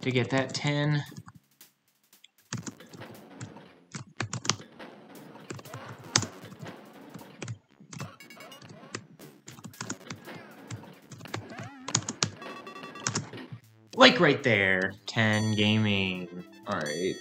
to get that 10. Like right there, 10 gaming. Alright.